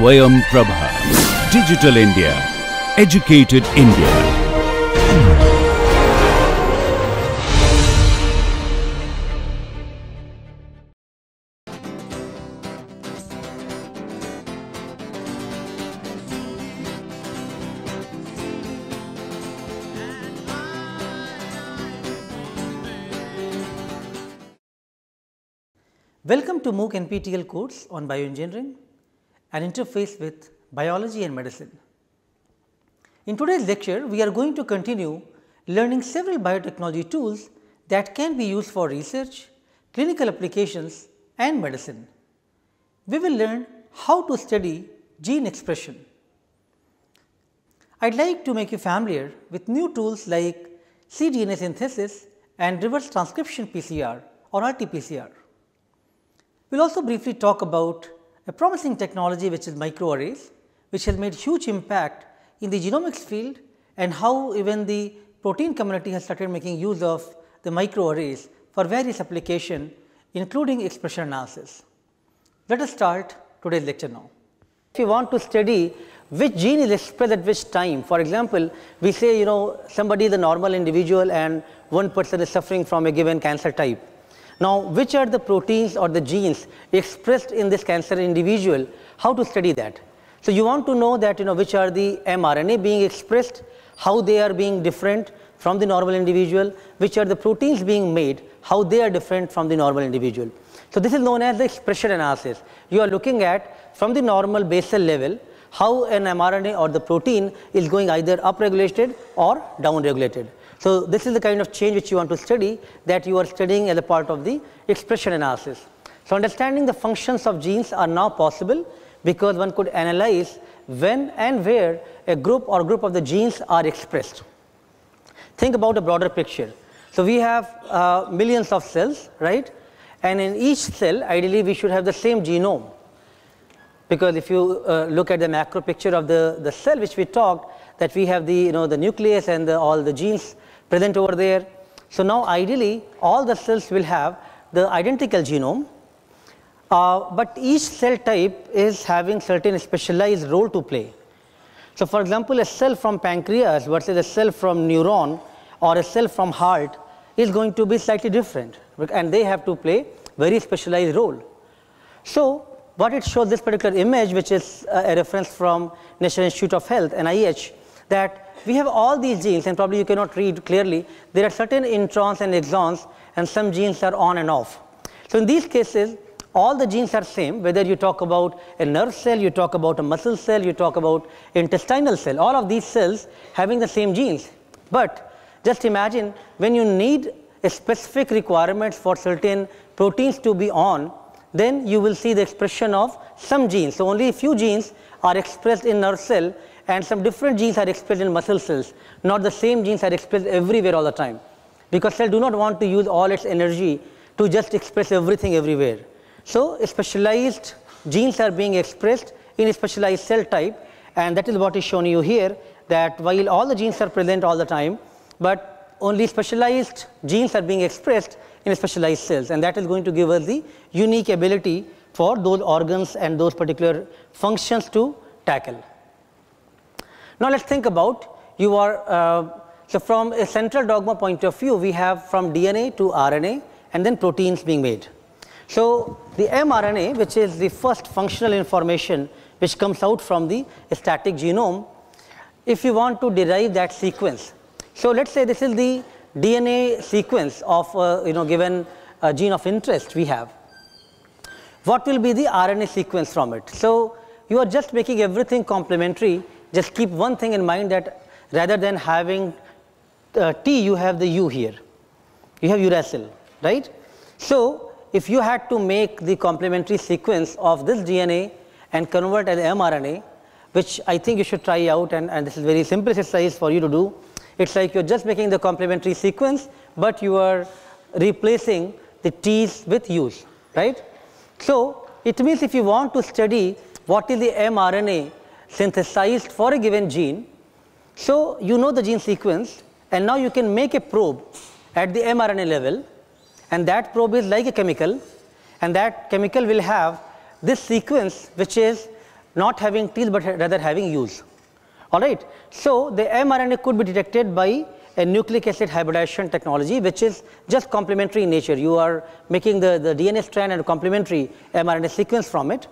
Swayam Prabha. Digital India. Educated India. Welcome to MOOC NPTEL course on bioengineering an interface with biology and medicine. In today's lecture, we are going to continue learning several biotechnology tools that can be used for research, clinical applications and medicine. We will learn how to study gene expression. I would like to make you familiar with new tools like cDNA synthesis and reverse transcription PCR or RT-PCR. We will also briefly talk about a promising technology which is microarrays, which has made huge impact in the genomics field and how even the protein community has started making use of the microarrays for various application including expression analysis. Let us start today's lecture now. If you want to study which gene is expressed at which time, for example, we say you know somebody is a normal individual and one person is suffering from a given cancer type now, which are the proteins or the genes expressed in this cancer individual, how to study that? So, you want to know that you know which are the mRNA being expressed, how they are being different from the normal individual, which are the proteins being made, how they are different from the normal individual. So, this is known as the expression analysis. You are looking at from the normal basal level how an mRNA or the protein is going either upregulated or downregulated. So, this is the kind of change which you want to study that you are studying as a part of the expression analysis. So, understanding the functions of genes are now possible because one could analyze when and where a group or group of the genes are expressed. Think about a broader picture. So, we have uh, millions of cells, right? And in each cell, ideally, we should have the same genome. Because if you uh, look at the macro picture of the, the cell which we talked, that we have the, you know, the nucleus and the, all the genes present over there. So, now ideally all the cells will have the identical genome, uh, but each cell type is having certain specialized role to play. So, for example, a cell from pancreas versus a cell from neuron or a cell from heart is going to be slightly different and they have to play very specialized role. So, what it shows this particular image which is a reference from National Institute of Health NIH that we have all these genes and probably you cannot read clearly. There are certain introns and exons and some genes are on and off. So, in these cases all the genes are same whether you talk about a nerve cell, you talk about a muscle cell, you talk about intestinal cell, all of these cells having the same genes. But just imagine when you need a specific requirements for certain proteins to be on, then you will see the expression of some genes. So, only a few genes are expressed in nerve cell and some different genes are expressed in muscle cells, not the same genes are expressed everywhere all the time. Because cell do not want to use all its energy to just express everything everywhere. So, specialized genes are being expressed in a specialized cell type and that is what is shown you here that while all the genes are present all the time, but only specialized genes are being expressed in specialized cells and that is going to give us the unique ability for those organs and those particular functions to tackle. Now, let us think about you are, uh, so from a central dogma point of view, we have from DNA to RNA and then proteins being made. So, the mRNA which is the first functional information which comes out from the static genome, if you want to derive that sequence. So, let us say this is the DNA sequence of uh, you know given uh, gene of interest we have. What will be the RNA sequence from it? So, you are just making everything complementary just keep one thing in mind that rather than having uh, T, you have the U here. You have uracil, right? So, if you had to make the complementary sequence of this DNA and convert as mRNA, which I think you should try out and, and this is very simple exercise for you to do. It's like you're just making the complementary sequence, but you are replacing the T's with U's, right? So, it means if you want to study what is the mRNA synthesized for a given gene. So, you know the gene sequence and now you can make a probe at the mRNA level and that probe is like a chemical and that chemical will have this sequence which is not having teeth but rather having U's. All right. So, the mRNA could be detected by a nucleic acid hybridization technology which is just complementary in nature. You are making the, the DNA strand and a complementary mRNA sequence from it.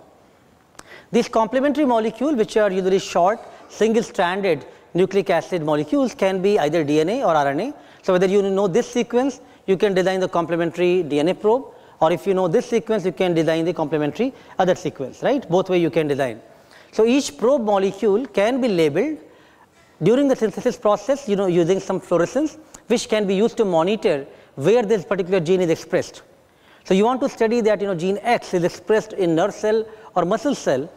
These complementary molecule which are usually short single stranded nucleic acid molecules can be either DNA or RNA. So, whether you know this sequence you can design the complementary DNA probe or if you know this sequence you can design the complementary other sequence right both way you can design. So, each probe molecule can be labeled during the synthesis process you know using some fluorescence which can be used to monitor where this particular gene is expressed. So, you want to study that you know gene X is expressed in nerve cell or muscle cell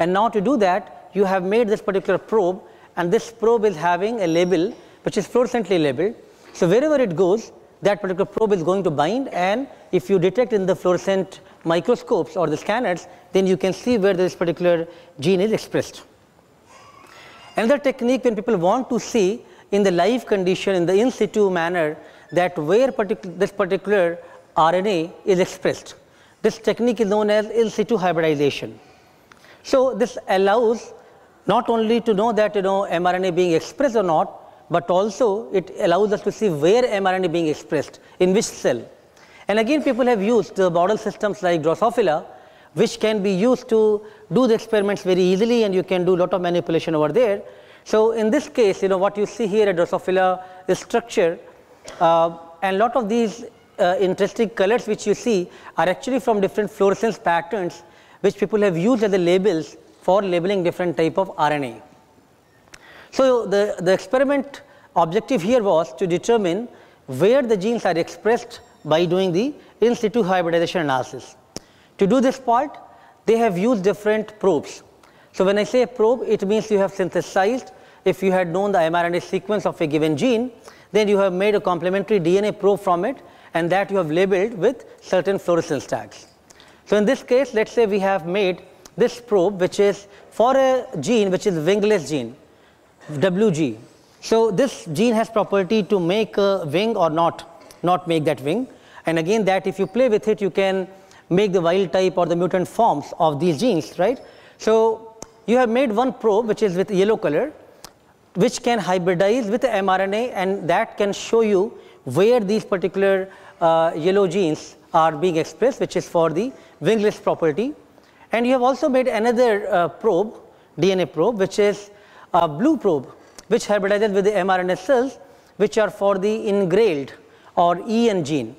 and now to do that you have made this particular probe and this probe is having a label which is fluorescently labeled. So, wherever it goes that particular probe is going to bind and if you detect in the fluorescent microscopes or the scanners then you can see where this particular gene is expressed. Another technique when people want to see in the live condition in the in situ manner that where partic this particular RNA is expressed. This technique is known as in situ hybridization. So, this allows not only to know that you know mRNA being expressed or not, but also it allows us to see where mRNA being expressed in which cell. And again people have used the model systems like Drosophila which can be used to do the experiments very easily and you can do a lot of manipulation over there. So, in this case you know what you see here at Drosophila is structure uh, and lot of these uh, interesting colors which you see are actually from different fluorescence patterns which people have used as the labels for labeling different type of RNA. So, the, the experiment objective here was to determine where the genes are expressed by doing the in situ hybridization analysis. To do this part, they have used different probes. So, when I say probe, it means you have synthesized, if you had known the mRNA sequence of a given gene, then you have made a complementary DNA probe from it and that you have labeled with certain fluorescence tags. So, in this case, let us say we have made this probe which is for a gene which is wingless gene, WG. So, this gene has property to make a wing or not, not make that wing and again that if you play with it you can make the wild type or the mutant forms of these genes, right. So, you have made one probe which is with yellow color which can hybridize with mRNA and that can show you where these particular uh, yellow genes are being expressed which is for the wingless property. And you have also made another uh, probe DNA probe which is a blue probe which hybridizes with the mRNA cells which are for the engrailed or EN gene.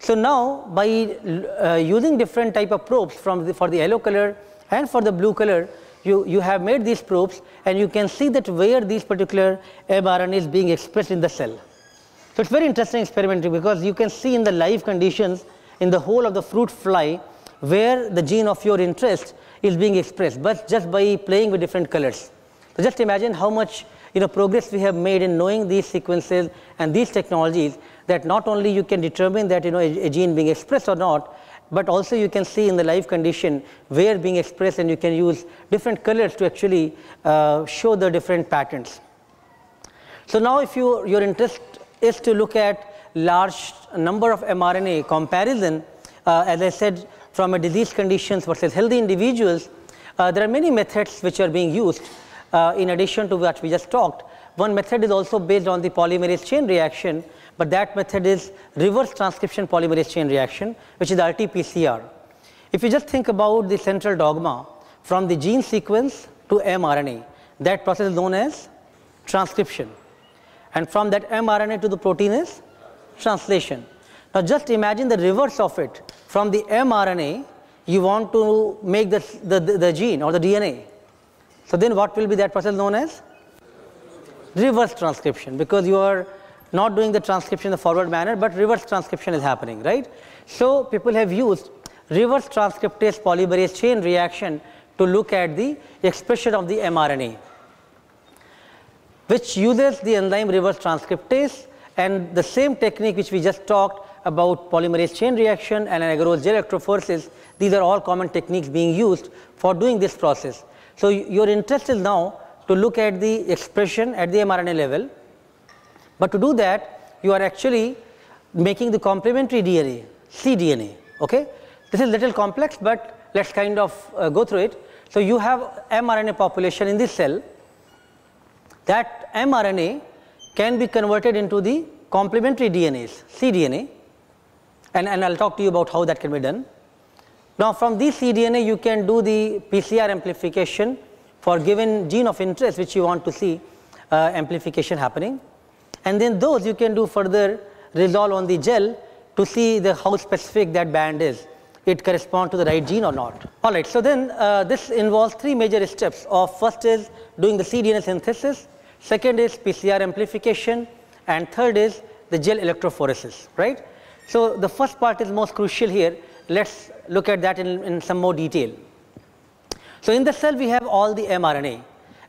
So, now by uh, using different type of probes from the, for the yellow color and for the blue color you, you have made these probes and you can see that where these particular mRNA is being expressed in the cell. So, it is very interesting experiment because you can see in the live conditions in the whole of the fruit fly where the gene of your interest is being expressed, but just by playing with different colors. So, just imagine how much you know progress we have made in knowing these sequences and these technologies that not only you can determine that you know a, a, gene being expressed or not, but also you can see in the live condition where being expressed and you can use different colors to actually uh, show the different patterns. So now if you your interest is to look at large number of mRNA comparison, uh, as I said from a disease conditions versus healthy individuals, uh, there are many methods which are being used uh, in addition to what we just talked. One method is also based on the polymerase chain reaction but that method is reverse transcription polymerase chain reaction which is RT-PCR. If you just think about the central dogma from the gene sequence to mRNA that process is known as transcription and from that mRNA to the protein is translation. Now just imagine the reverse of it from the mRNA you want to make the, the, the, gene or the DNA. So then what will be that process known as reverse transcription because you are not doing the transcription in the forward manner, but reverse transcription is happening, right. So, people have used reverse transcriptase polymerase chain reaction to look at the expression of the mRNA, which uses the enzyme reverse transcriptase and the same technique which we just talked about polymerase chain reaction and agarose gel electrophoresis, these are all common techniques being used for doing this process. So, your interest is now to look at the expression at the mRNA level but to do that, you are actually making the complementary DNA, cDNA. Okay? This is little complex, but let's kind of uh, go through it. So, you have mRNA population in this cell that mRNA can be converted into the complementary DNAs, cDNA and, and I will talk to you about how that can be done. Now, from this cDNA you can do the PCR amplification for given gene of interest which you want to see uh, amplification happening and then those you can do further resolve on the gel to see the how specific that band is it correspond to the right gene or not. Alright, so then uh, this involves three major steps of first is doing the cDNA synthesis, second is PCR amplification and third is the gel electrophoresis, right. So, the first part is most crucial here, let us look at that in, in some more detail. So, in the cell we have all the mRNA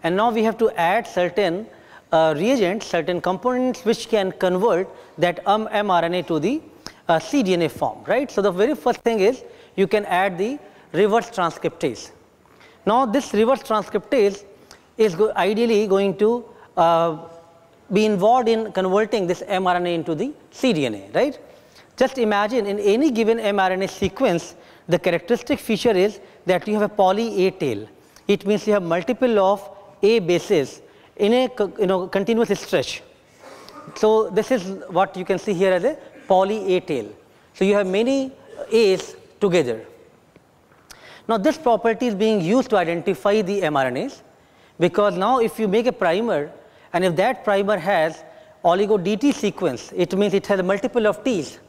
and now we have to add certain uh, reagents, certain components which can convert that um, mRNA to the uh, cDNA form, right. So, the very first thing is you can add the reverse transcriptase. Now, this reverse transcriptase is go ideally going to uh, be involved in converting this mRNA into the cDNA, right. Just imagine in any given mRNA sequence, the characteristic feature is that you have a poly A tail. It means you have multiple of A bases in a you know continuous stretch. So, this is what you can see here as a poly A tail. So, you have many A's together. Now, this property is being used to identify the mRNAs because now if you make a primer and if that primer has oligo DT sequence, it means it has a multiple of T's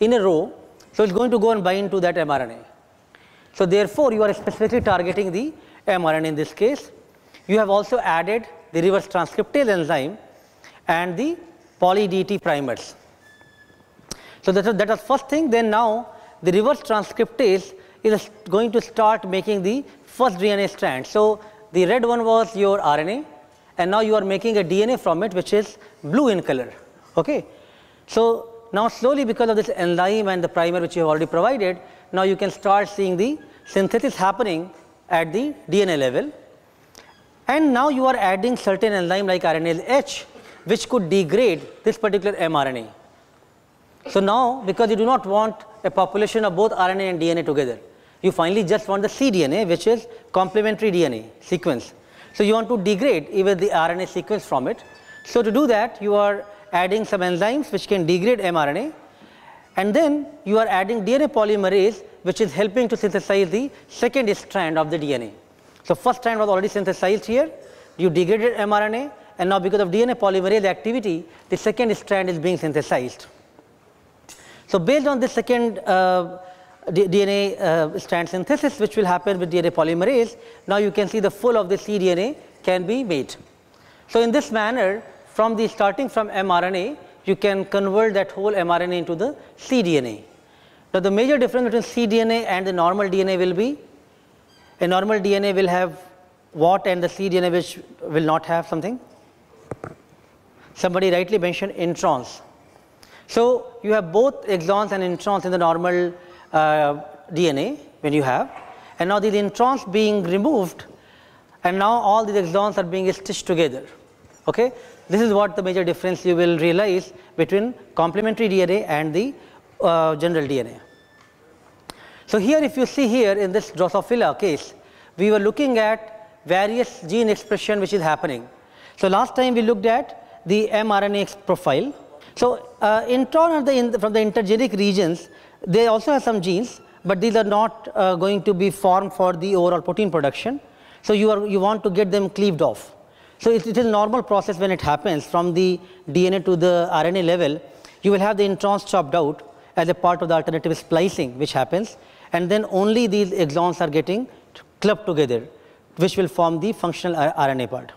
in a row. So, it is going to go and bind to that mRNA. So, therefore, you are specifically targeting the mRNA in this case. You have also added the reverse transcriptase enzyme and the poly DT primers. So, that is, that is first thing then now the reverse transcriptase is going to start making the first DNA strand. So, the red one was your RNA and now you are making a DNA from it which is blue in color. Okay. So, now slowly because of this enzyme and the primer which you have already provided, now you can start seeing the synthesis happening at the DNA level and now you are adding certain enzyme like RNase H which could degrade this particular mRNA. So, now because you do not want a population of both RNA and DNA together, you finally just want the cDNA which is complementary DNA sequence. So, you want to degrade even the RNA sequence from it. So, to do that you are adding some enzymes which can degrade mRNA and then you are adding DNA polymerase which is helping to synthesize the second strand of the DNA. So, first strand was already synthesized here, you degraded mRNA and now because of DNA polymerase activity the second strand is being synthesized. So, based on the second uh, DNA uh, strand synthesis which will happen with DNA polymerase, now you can see the full of the cDNA can be made. So, in this manner from the starting from mRNA you can convert that whole mRNA into the cDNA. Now, the major difference between cDNA and the normal DNA will be a normal DNA will have what and the cDNA which will not have something. Somebody rightly mentioned introns. So, you have both exons and introns in the normal uh, DNA when you have and now these introns being removed and now all these exons are being stitched together. Okay? This is what the major difference you will realize between complementary DNA and the uh, general DNA. So, here if you see here in this Drosophila case, we were looking at various gene expression which is happening. So, last time we looked at the mRNA profile so, uh, intron the in, from the intergenic regions, they also have some genes, but these are not uh, going to be formed for the overall protein production. So, you are you want to get them cleaved off. So, it, it is normal process when it happens from the DNA to the RNA level, you will have the introns chopped out as a part of the alternative splicing which happens and then only these exons are getting clubbed together which will form the functional RNA part.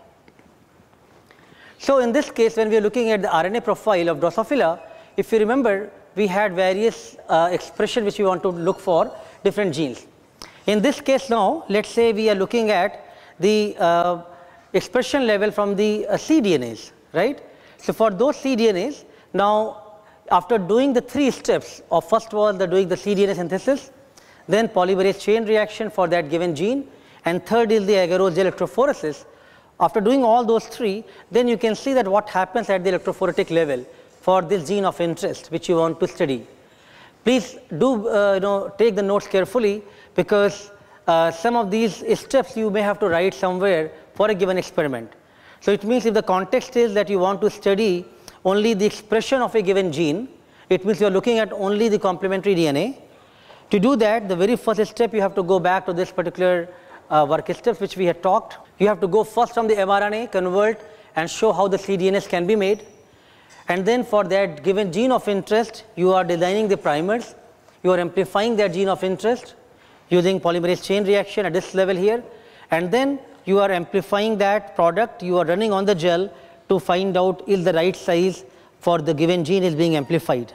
So, in this case when we are looking at the RNA profile of Drosophila, if you remember we had various uh, expression which we want to look for different genes. In this case now let us say we are looking at the uh, expression level from the uh, cDNAs, right. So, for those cDNAs now after doing the three steps of first of all the doing the cDNA synthesis, then polymerase chain reaction for that given gene and third is the agarose electrophoresis after doing all those three, then you can see that what happens at the electrophoretic level for this gene of interest which you want to study. Please do uh, you know take the notes carefully because uh, some of these steps you may have to write somewhere for a given experiment. So it means if the context is that you want to study only the expression of a given gene, it means you are looking at only the complementary DNA. To do that, the very first step you have to go back to this particular uh, work steps which we had talked. You have to go first from the mRNA, convert and show how the cDNAs can be made. And then for that given gene of interest, you are designing the primers. You are amplifying that gene of interest using polymerase chain reaction at this level here. And then you are amplifying that product you are running on the gel to find out is the right size for the given gene is being amplified.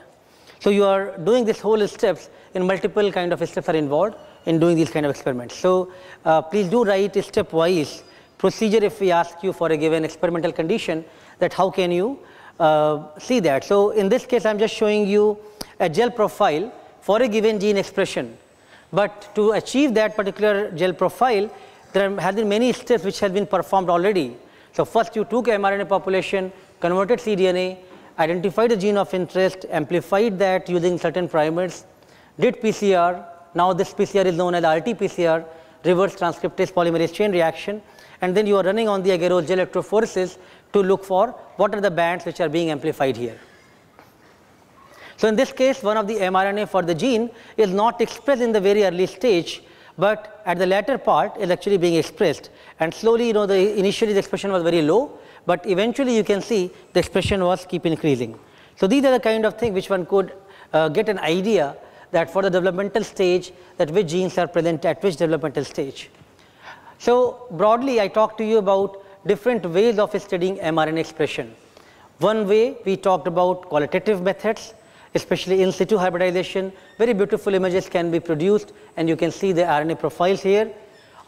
So you are doing this whole steps in multiple kind of steps are involved in doing these kind of experiments. So uh, please do write stepwise procedure if we ask you for a given experimental condition that how can you uh, see that. So in this case I'm just showing you a gel profile for a given gene expression. But to achieve that particular gel profile there have been many steps which have been performed already. So first you took mRNA population, converted cDNA, identified the gene of interest, amplified that using certain primers, did PCR, now this PCR is known as RT-PCR, reverse transcriptase polymerase chain reaction, and then you are running on the agarose gel electrophoresis to look for what are the bands which are being amplified here. So in this case, one of the mRNA for the gene is not expressed in the very early stage, but at the latter part is actually being expressed. And slowly, you know, the initially the expression was very low, but eventually you can see the expression was keep increasing. So these are the kind of thing which one could uh, get an idea that for the developmental stage that which genes are present at which developmental stage. So broadly I talked to you about different ways of studying mRNA expression. One way we talked about qualitative methods especially in situ hybridization very beautiful images can be produced and you can see the RNA profiles here.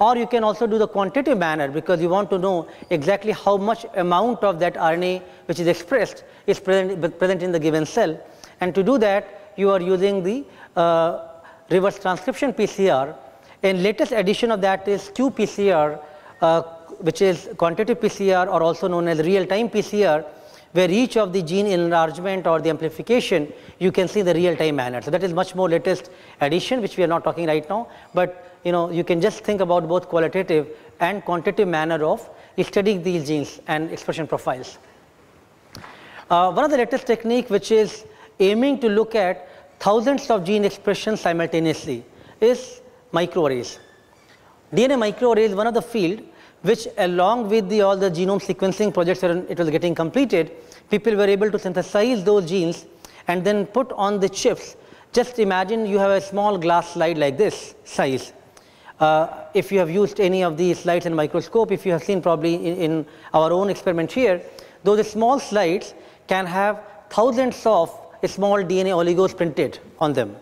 Or you can also do the quantitative manner because you want to know exactly how much amount of that RNA which is expressed is present, present in the given cell. And to do that you are using the uh, reverse transcription PCR and latest addition of that is qPCR uh, which is quantitative PCR or also known as real time PCR where each of the gene enlargement or the amplification you can see in the real time manner. So that is much more latest addition which we are not talking right now, but you know you can just think about both qualitative and quantitative manner of studying these genes and expression profiles. Uh, one of the latest technique which is aiming to look at thousands of gene expressions simultaneously is microarrays. DNA microarray is one of the field which along with the all the genome sequencing projects it was getting completed, people were able to synthesize those genes and then put on the chips. Just imagine you have a small glass slide like this size. Uh, if you have used any of these slides in microscope, if you have seen probably in, in our own experiment here, those small slides can have thousands of small DNA oligos printed on them.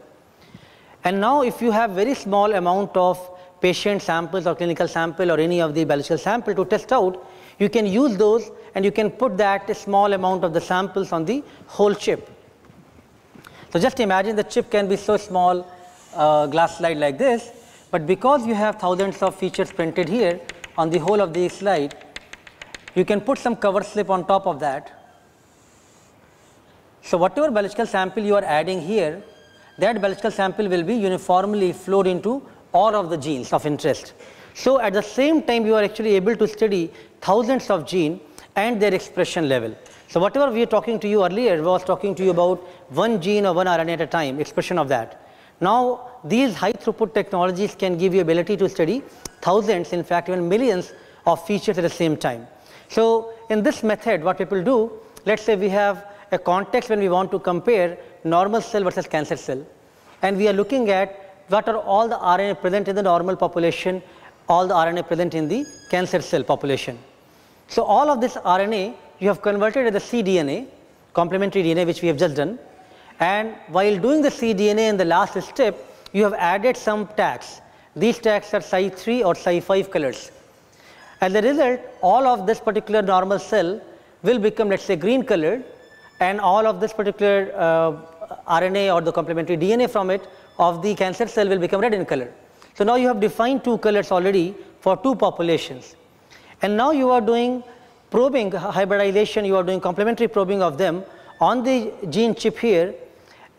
And now if you have very small amount of patient samples or clinical sample or any of the biological sample to test out, you can use those and you can put that small amount of the samples on the whole chip. So just imagine the chip can be so small uh, glass slide like this, but because you have thousands of features printed here on the whole of the slide, you can put some cover slip on top of that so whatever biological sample you are adding here, that biological sample will be uniformly flowed into all of the genes of interest. So at the same time you are actually able to study thousands of genes and their expression level. So whatever we were talking to you earlier was talking to you about one gene or one RNA at a time, expression of that. Now these high throughput technologies can give you ability to study thousands, in fact even millions of features at the same time. So in this method what people do, let's say we have a context when we want to compare normal cell versus cancer cell and we are looking at what are all the RNA present in the normal population, all the RNA present in the cancer cell population. So all of this RNA you have converted as the cDNA, complementary DNA which we have just done and while doing the cDNA in the last step you have added some tags. These tags are Cy3 or Cy5 colors. As a result all of this particular normal cell will become let us say green colored and all of this particular uh, RNA or the complementary DNA from it of the cancer cell will become red in color. So now you have defined two colors already for two populations and now you are doing probing hybridization you are doing complementary probing of them on the gene chip here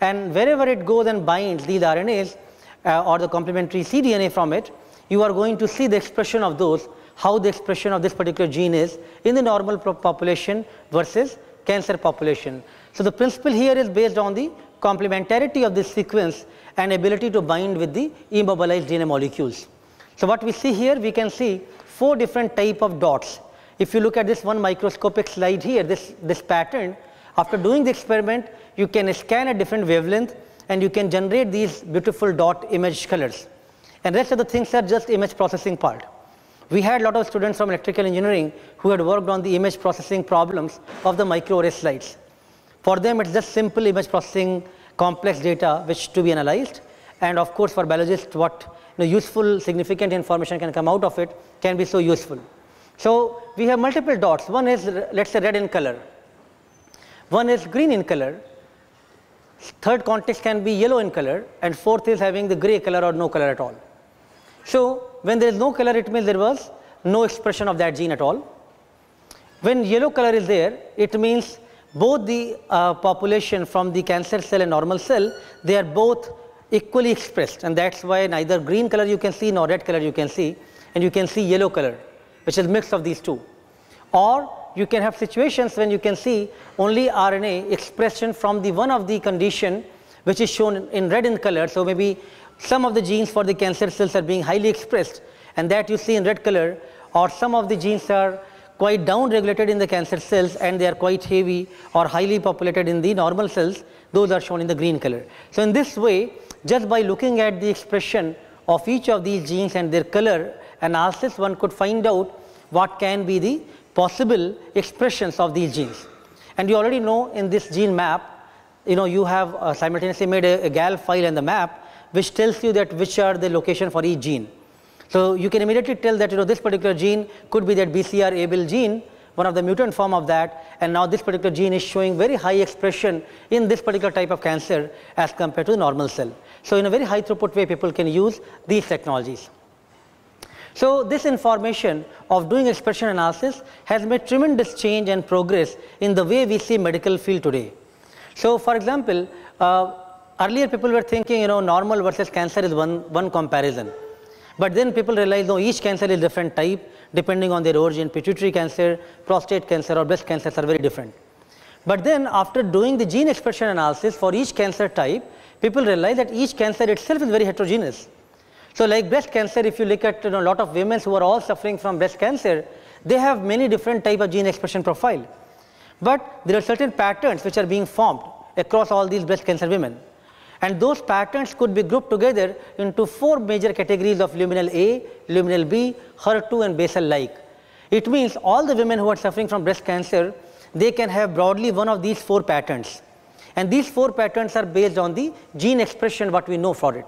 and wherever it goes and binds these RNAs uh, or the complementary cDNA from it, you are going to see the expression of those, how the expression of this particular gene is in the normal population versus cancer population. So, the principle here is based on the complementarity of this sequence and ability to bind with the immobilized DNA molecules. So, what we see here we can see four different type of dots. If you look at this one microscopic slide here this, this pattern after doing the experiment you can scan a different wavelength and you can generate these beautiful dot image colors and rest of the things are just image processing part. We had a lot of students from electrical engineering who had worked on the image processing problems of the microarray slides. For them it's just simple image processing complex data which to be analyzed and of course for biologists what you know, useful significant information can come out of it can be so useful. So, we have multiple dots one is let us say red in color, one is green in color, third context can be yellow in color and fourth is having the gray color or no color at all. So, when there is no color it means there was no expression of that gene at all. When yellow color is there it means both the uh, population from the cancer cell and normal cell they are both equally expressed and that is why neither green color you can see nor red color you can see and you can see yellow color which is mix of these two. Or you can have situations when you can see only RNA expression from the one of the condition which is shown in red in color. So, maybe some of the genes for the cancer cells are being highly expressed and that you see in red color or some of the genes are quite down regulated in the cancer cells and they are quite heavy or highly populated in the normal cells those are shown in the green color. So, in this way just by looking at the expression of each of these genes and their color analysis one could find out what can be the possible expressions of these genes. And you already know in this gene map you know you have uh, simultaneously made a, a GAL file and the map which tells you that which are the location for each gene. So, you can immediately tell that you know this particular gene could be that BCR-ABL gene one of the mutant form of that and now this particular gene is showing very high expression in this particular type of cancer as compared to the normal cell. So, in a very high throughput way people can use these technologies. So, this information of doing expression analysis has made tremendous change and progress in the way we see medical field today. So, for example, uh, earlier people were thinking you know normal versus cancer is one, one comparison. But then people realize no each cancer is different type depending on their origin pituitary cancer, prostate cancer or breast cancer are very different. But then after doing the gene expression analysis for each cancer type people realize that each cancer itself is very heterogeneous. So like breast cancer if you look at you know, a lot of women who are all suffering from breast cancer they have many different type of gene expression profile. But there are certain patterns which are being formed across all these breast cancer women and those patterns could be grouped together into four major categories of luminal A, luminal B, HER2 and basal like. It means all the women who are suffering from breast cancer they can have broadly one of these four patterns and these four patterns are based on the gene expression what we know for it.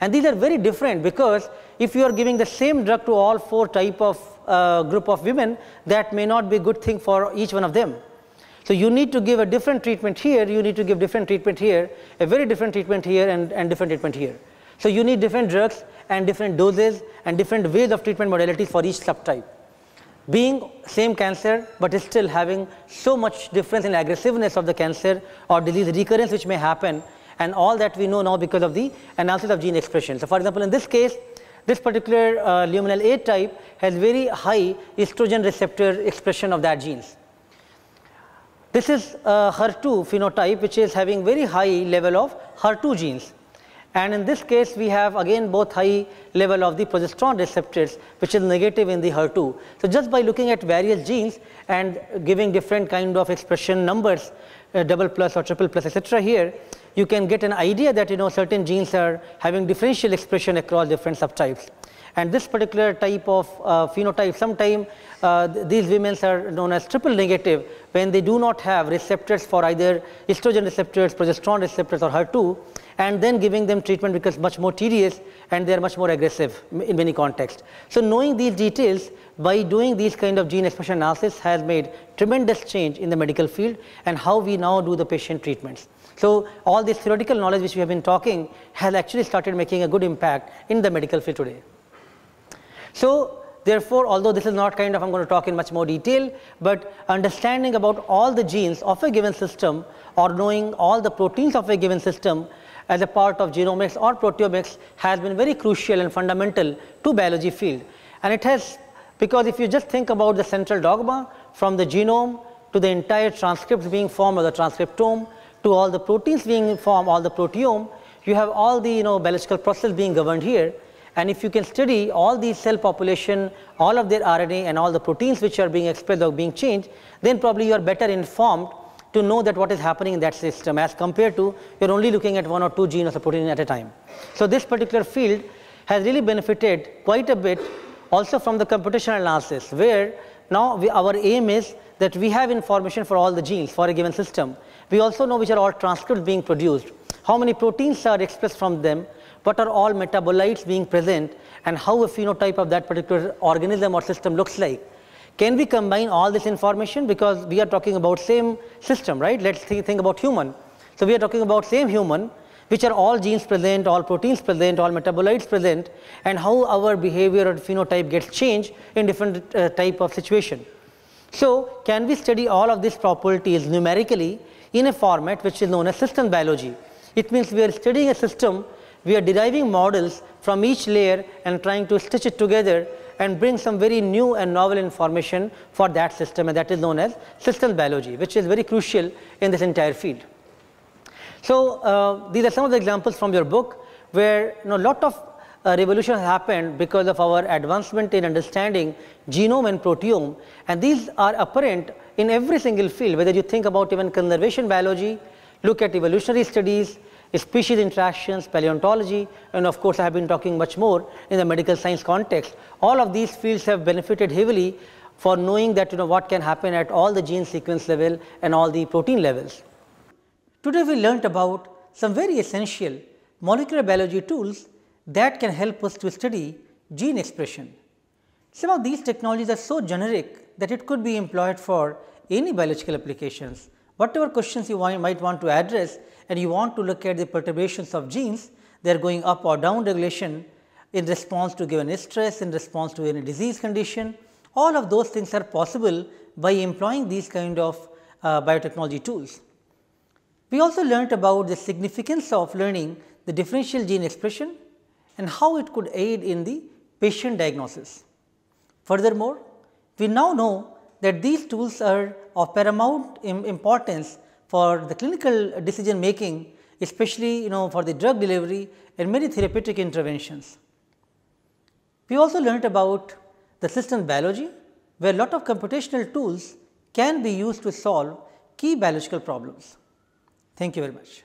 And these are very different because if you are giving the same drug to all four type of uh, group of women that may not be a good thing for each one of them. So, you need to give a different treatment here, you need to give different treatment here, a very different treatment here and, and different treatment here. So, you need different drugs and different doses and different ways of treatment modalities for each subtype. Being same cancer, but still having so much difference in aggressiveness of the cancer or disease recurrence which may happen and all that we know now because of the analysis of gene expression. So, for example, in this case, this particular uh, luminal A type has very high estrogen receptor expression of that genes. This is a HER2 phenotype which is having very high level of HER2 genes and in this case we have again both high level of the progesterone receptors which is negative in the HER2. So, just by looking at various genes and giving different kind of expression numbers uh, double plus or triple plus etc. here you can get an idea that you know certain genes are having differential expression across different subtypes. And this particular type of uh, phenotype, sometime uh, these women are known as triple negative when they do not have receptors for either estrogen receptors, progesterone receptors or HER2 and then giving them treatment becomes much more tedious and they are much more aggressive in many contexts. So, knowing these details by doing these kind of gene expression analysis has made tremendous change in the medical field and how we now do the patient treatments. So, all this theoretical knowledge which we have been talking has actually started making a good impact in the medical field today. So, therefore, although this is not kind of I am going to talk in much more detail, but understanding about all the genes of a given system or knowing all the proteins of a given system as a part of genomics or proteomics has been very crucial and fundamental to biology field. And it has because if you just think about the central dogma from the genome to the entire transcripts being formed or the transcriptome to all the proteins being formed, all the proteome, you have all the you know biological process being governed here. And if you can study all these cell population, all of their RNA and all the proteins which are being expressed or being changed, then probably you are better informed to know that what is happening in that system as compared to you're only looking at one or two genes or protein at a time. So this particular field has really benefited quite a bit also from the computational analysis where now we, our aim is that we have information for all the genes for a given system. We also know which are all transcripts being produced, how many proteins are expressed from them, what are all metabolites being present and how a phenotype of that particular organism or system looks like. Can we combine all this information because we are talking about same system, right? Let's think, think about human. So we are talking about same human which are all genes present, all proteins present, all metabolites present and how our behavior or phenotype gets changed in different uh, type of situation. So can we study all of these properties numerically in a format which is known as system biology. It means we are studying a system, we are deriving models from each layer and trying to stitch it together and bring some very new and novel information for that system and that is known as system biology which is very crucial in this entire field. So, uh, these are some of the examples from your book where you know a lot of uh, revolution has happened because of our advancement in understanding genome and proteome and these are apparent in every single field whether you think about even conservation biology, look at evolutionary studies, species interactions, paleontology and of course I have been talking much more in the medical science context. All of these fields have benefited heavily for knowing that you know what can happen at all the gene sequence level and all the protein levels. Today we learnt about some very essential molecular biology tools that can help us to study gene expression. Some of these technologies are so generic that it could be employed for any biological applications. Whatever questions you might want to address and you want to look at the perturbations of genes, they are going up or down regulation in response to given stress, in response to any disease condition. All of those things are possible by employing these kind of uh, biotechnology tools. We also learnt about the significance of learning the differential gene expression and how it could aid in the patient diagnosis. Furthermore, we now know that these tools are of paramount importance for the clinical decision making especially you know for the drug delivery and many therapeutic interventions. We also learnt about the system biology where a lot of computational tools can be used to solve key biological problems. Thank you very much.